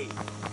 way.